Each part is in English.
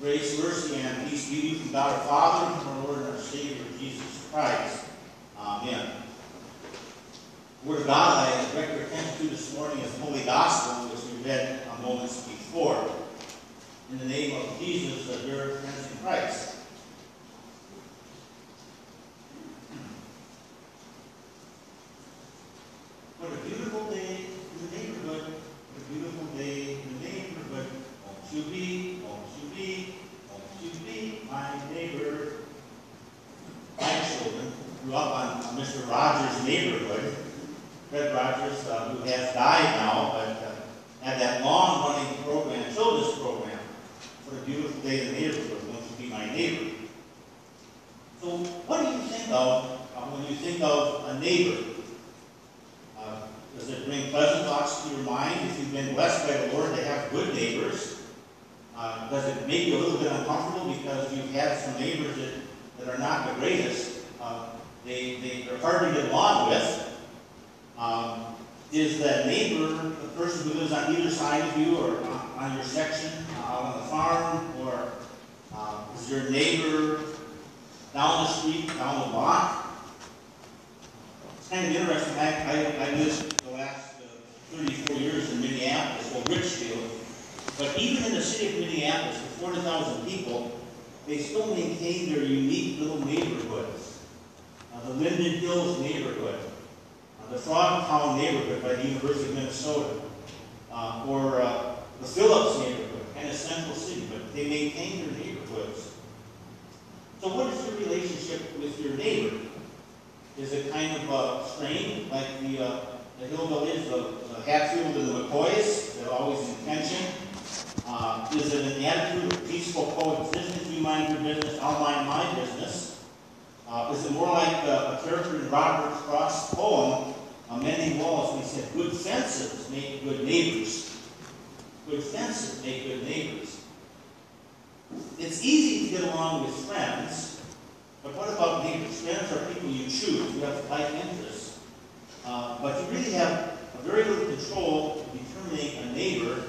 Grace, mercy, and peace be you from God our Father and from our Lord and our Savior, Jesus Christ. Amen. The Word of God I direct your attention to this morning is the Holy Gospel, which we read a moments before. In the name of Jesus, the dear friends in Christ. What a beautiful day in the neighborhood. What a beautiful day in the neighborhood. Won't you be, won't you be, won't you be my neighbor? My children grew up on uh, Mr. Rogers' neighborhood. Fred Rogers, uh, who has died now, but uh, had that long-running program, children's program, What a beautiful day in the neighborhood. Won't you be my neighbor? So what do you think of uh, when you think of a neighbor? Uh, does it bring pleasant thoughts to your mind if you've been blessed by the Lord to have good neighbors? Uh, does it make you a little bit uncomfortable because you've had some neighbors that, that are not the greatest? Uh, they, they are hard to get along with. Um, is that neighbor the person who lives on either side of you or on, your section, out on the farm, or uh, is your neighbor down the street, down the block? It's kind of interesting. I, I, I lived the last uh, 34 years in Minneapolis, well, Richfield. But even in the city of Minneapolis, with 40,000 people, they still maintain their unique little neighborhoods. Uh, the Linden Hills neighborhood, uh, the Frogtown neighborhood by the University of Minnesota, uh, or uh, the Phillips neighborhood, kind of central city, but they maintain their neighborhoods. So what is your relationship with your neighbor? Is it kind of uh, strained, like the, uh, the hillbillies, the, the Hatfield and the McCoys, they're always in tension? Uh, is it an attitude of peaceful coexistence? You mind your business, I'll mind my business. Uh, is it more like a, a character in Robert Frost's poem, On Many Walls, he said, good fences make good neighbors. Good fences make good neighbors. It's easy to get along with friends, but what about neighbors? Friends are people you choose, you have like interests. Uh, but you really have a very little control in determining a neighbor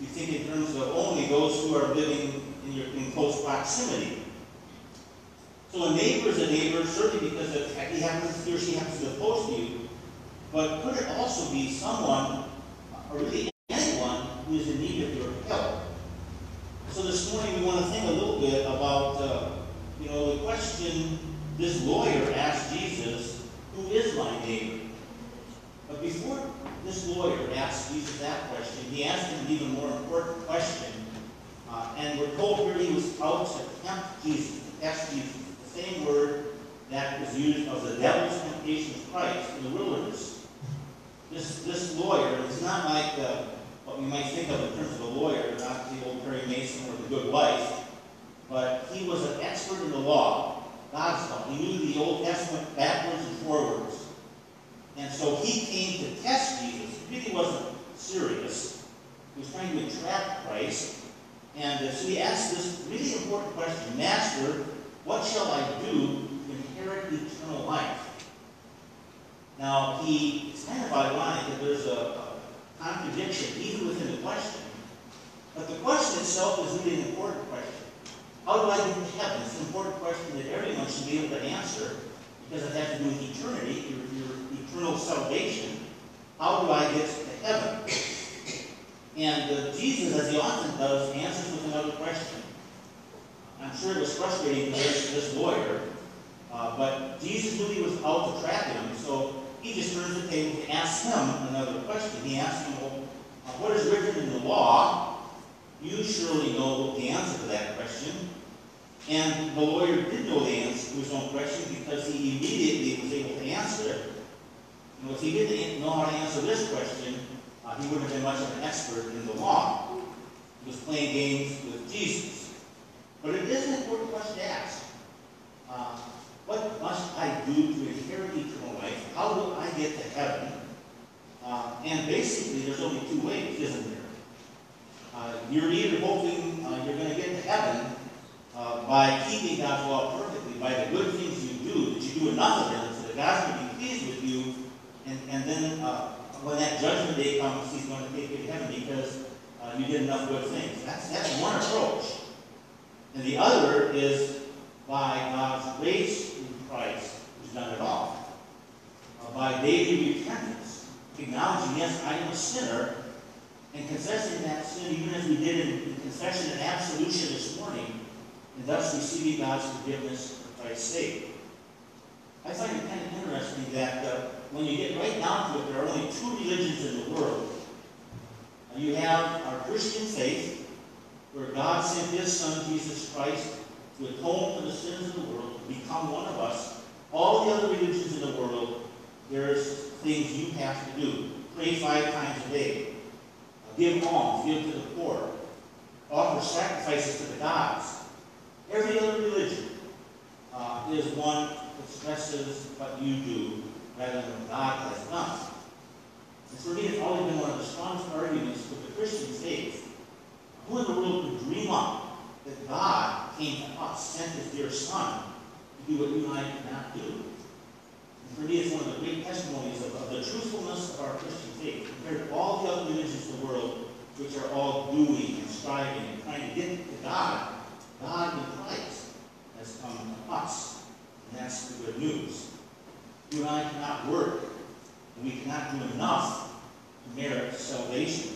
you think in terms of only those who are living in, your, in close proximity. So a neighbor is a neighbor, certainly because he happens, he or she happens to live close to you, but could it also be someone, or really anyone, who is in need of your help? So this morning we want to think a little bit about, uh, you know, the question this lawyer asked Jesus, who is my neighbor? But before this lawyer asked Jesus that question, he asked him an even more important question. Uh, and we're told here he was out to tempt Jesus, test Jesus. Same word that was used of the devil's temptation of Christ in the wilderness. This, this lawyer is not like uh, what we might think of in terms of a lawyer, not the old Perry Mason or the good wife, but he was an expert in the law, God's law. He knew the Old Testament backwards and forwards. And so he came to test Jesus. He really wasn't serious. He was trying to entrap Christ. And uh, so he asked this really important question Master, what shall I do to inherit eternal life? Now, he, it's kind of ironic that there's a, a contradiction even within the question. But the question itself is really an important question. How do I get to heaven? It's an important question that everyone should be able to answer because it has to do with eternity, your, your eternal salvation. How do I get to heaven? And uh, Jesus, as he often does, answers with another question. I'm sure it was frustrating for this, this lawyer, uh, but Jesus knew he was out to trap him, so he just turns the table to ask him another question. He asks him, well, uh, what is written in the law? You surely know the answer to that question. And the lawyer did know the answer to his own question because he immediately was able to answer it. And if he didn't know how to answer this question, uh, he wouldn't have been much of an expert in the law. He was playing games with Jesus. But it is an important question to ask. Uh, what must I do to inherit eternal life? How do I get to heaven? Uh, and basically, there's only two ways, isn't there? Uh, you're either hoping uh, you're going to get to heaven uh, by keeping God's law perfectly, by the good things you do, that you do enough of them so that God's going to be pleased with you, and, and then uh, when that judgment day comes, He's going to take you to heaven because uh, you did enough good things. That's, that's one approach. And the other is by God's grace in Christ, who's done it all. Uh, by daily repentance, acknowledging, yes, I am a sinner, and confessing that sin, even as we did in, confession and absolution this morning, and thus receiving God's forgiveness for Christ's sake. I find it kind of interesting that uh, when you get right down to it, there are only two religions in the world. You have our Christian faith, where God sent His Son, Jesus Christ, to atone for the sins of the world, to become one of us. All the other religions in the world, there's things you have to do. Pray five times a day. Give alms, give to the poor. Offer sacrifices to the gods. Every other religion uh, is one that stresses what you do rather than what God has done. And for me, it's always been one of the strongest arguments for the Christian faith. Who in the world could dream up that God came to us, sent his dear Son, to do what you and I cannot do? And for me, it's one of the great testimonies of, of the truthfulness of our Christian faith compared to all the other religions in the world, which are all doing and striving and trying to get to God. God in Christ has come to us. And that's the good news. You and I cannot work, and we cannot do enough to merit salvation.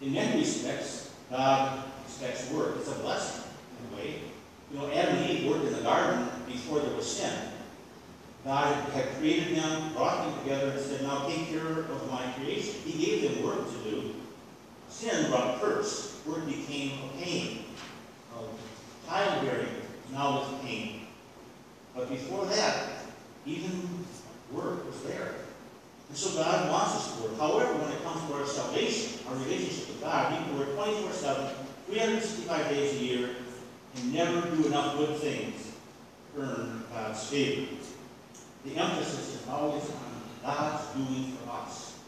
In many respects, God work. It's a blessing, in a way. You know, Adam and Eve worked in the garden before there was sin. God had created them, brought them together, and said, now take care of my creation. He gave them work to do. Sin brought curse. Work became a pain. Uh, childbearing now with pain. But before that, even work was there. And so God wants us to work. However, when it comes to our salvation, our relationship with God, can work 24 7, 365 days a year, and never do enough good things to earn God's favor. The emphasis is always on God's doing for us.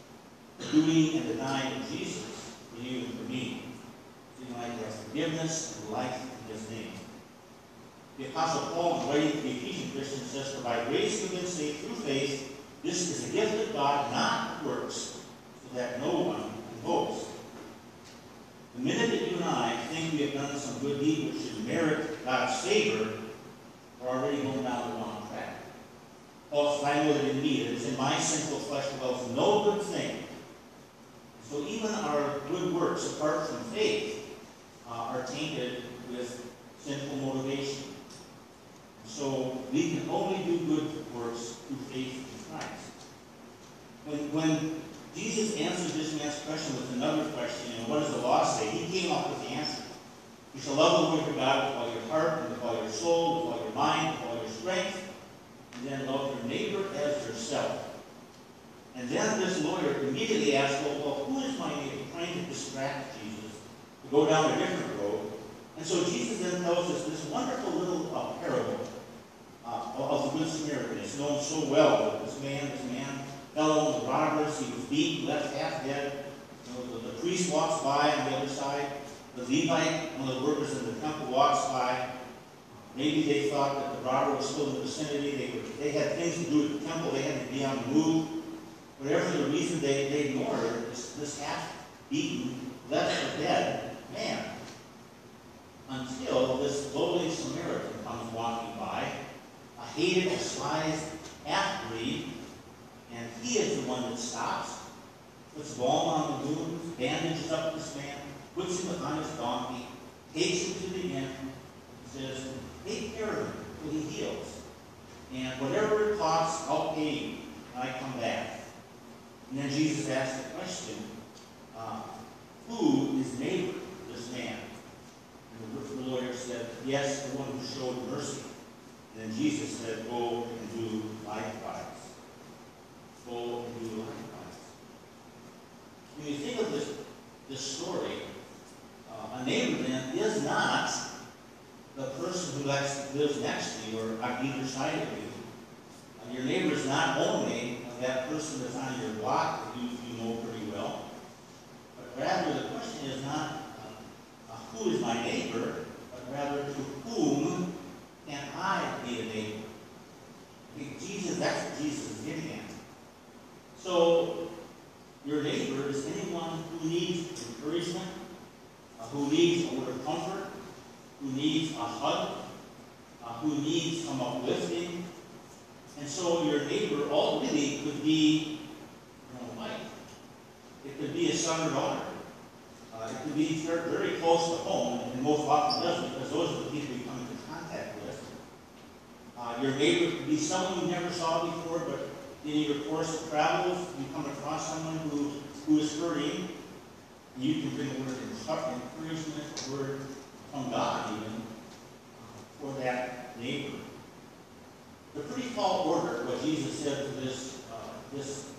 Doing and the dying of Jesus for you and for me. You might have forgiveness and life in his name. The Apostle Paul, in writing to the Ephesian Christians, says, For by grace you have been saved through faith. This is a gift of God, not works, so that no one can boast. The minute that you and I think we have done some good deed which should merit God's favor, we're already going down the wrong track. Says, I know that in me, that is in my sinful flesh dwells no good thing. So even our good works, apart from faith, uh, are tainted with sinful motivation. So we can only do good works through faith in Christ. When, when Jesus answered this man's question with another question, you know, what does the law say? He came up with the answer. You shall love the Lord your God with all your heart, and with all your soul, with all your mind, with all your strength, and then love your neighbor as yourself. And then this lawyer immediately asked, well, well who is my neighbor? Trying to distract Jesus to go down a different road. And so Jesus then tells us this wonderful little uh, parable uh, of the Good Samaritan. It's known so well this man, this man fell on the robbers. He was beaten, left half dead. You know, the, the priest walks by on the other side. The Levite, one of the workers in the temple, walks by. Maybe they thought that the robber was still in the vicinity. They, were, they had things to do at the temple. They had to be on the move. Whatever the reason, they, they ignored this, this half-beaten, left for dead man. Until this lowly Samaritan comes walking by, a hated, despised half-breed, and he is the one that stops, puts balm on the wounds, bandages up this man, puts him upon his donkey, takes him to the inn, says, take care of him till he heals. And whatever it costs, I'll pay you when I come back. And then Jesus asked the question, uh, who is neighbor to this man? And the lawyer said, yes, the one who showed mercy. And then Jesus said, go and do likewise. Go and do likewise. When you think of this, this story, neighbor then is not the person who lives next to you or on either side of you. Uh, your neighbor is not only that person that's on your block that you, you know pretty well, but rather the question is not uh, uh, who is my neighbor, but rather to whom can I be a neighbor? Jesus, that's what Jesus is getting at. So, your neighbor is anyone who needs encouragement, who needs a word of comfort, who needs a hug, uh, who needs some uplifting. And so your neighbor all really could be your wife. It could be a son or daughter. Uh, it could be very, close to home, and most often does because those are the people you come into contact with. Uh, your neighbor could be someone you never saw before, but in your course of travels, you come across someone who, who is hurting, you can bring a word of encouragement, a word from God even, for that neighbor. The pretty tall order, what Jesus said to this, uh, this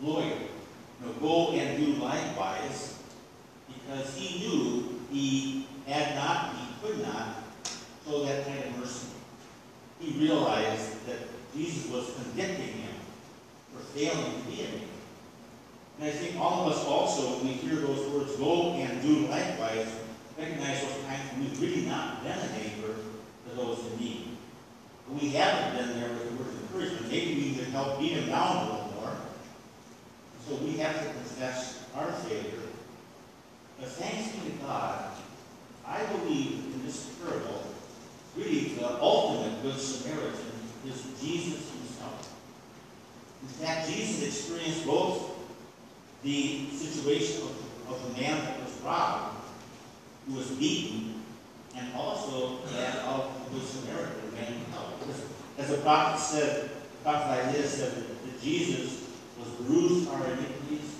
lawyer, you know, go and do likewise, because he knew he had not, he could not show that kind of mercy. He realized that Jesus was convicting him for failing to be a neighbor. And I think all of us also, when we hear those words, go and do likewise, recognize those times when we've really not been a neighbor to those in need. We haven't been there with the word of encouragement. Maybe we can help beat him down a little more. So we have to confess our failure. But thanks be to God, I believe in this parable, really the ultimate Good Samaritan is Jesus himself. In fact, Jesus experienced both the situation of, of the man that was robbed, who was beaten, and also that of the Good Samaritan, the man who helped. As the prophet said, the prophet Isaiah said that, that Jesus was bruised for our iniquities,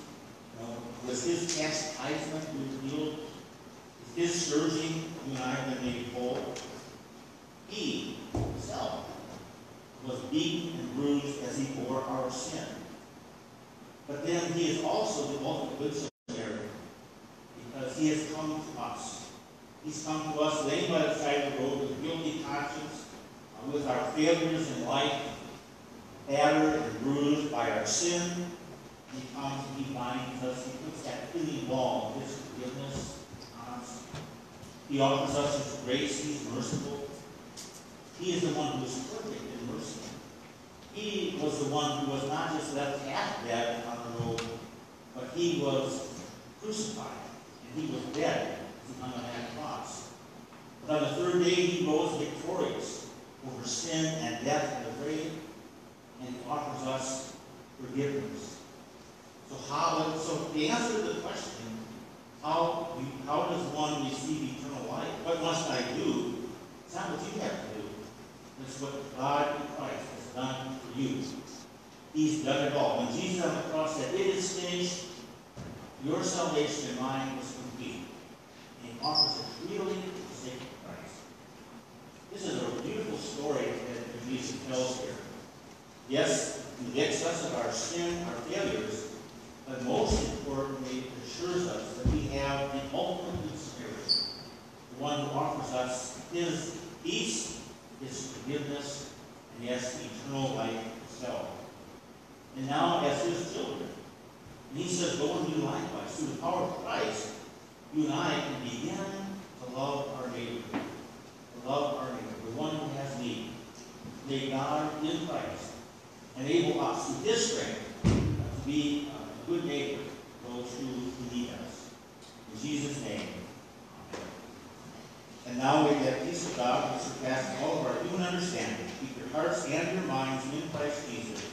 you know, was his chastisement we were healed, his scourging, you and I have been made whole. He himself was beaten and bruised as he bore our sin. But then he is also the ultimate good Samaritan because he has come to us. He's come to us laying by the side of the road with guilty conscience, uh, with our failures in life, battered and bruised by our sin. He comes and he binds us. He puts that healing balm of his forgiveness on us. He offers us his grace. He's merciful. He is the one who is perfect in mercy. He was the one who was not just left half dead on but he was crucified and he was dead on that cross. But on the third day he rose victorious over sin and death and the grave, and he offers us forgiveness. So how? So the answer to the question, how how does one receive eternal life? What must I do? It's not what you have to do. It's what God in Christ has done for you. He's done it all. When Jesus on the cross said, It is finished, your salvation and mine was complete. And he offers it freely for the sake of Christ. This is a beautiful story Yes, he convicts us of our sin, our failures, but most importantly, assures us that we have the ultimate good spirit, the one who offers us his peace, his forgiveness, and yes, eternal life itself. And now, as his children, and he says, go and do likewise. Through the power of Christ, you and I can begin to love our neighbor, to love our neighbor, the one who has need. May God in Christ enable us through his strength to be a good neighbor to those who need us. In Jesus' name. And now may that peace of God which surpasses all of our human understanding keep your hearts and your minds in Christ Jesus